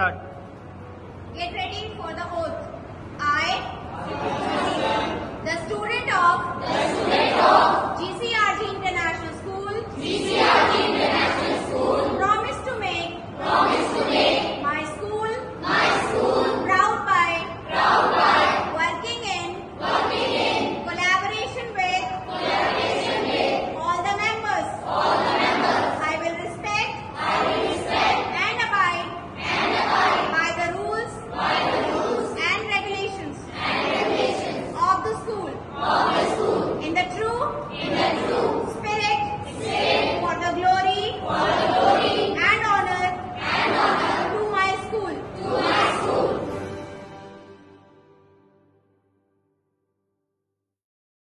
start. Get ready for the oath. I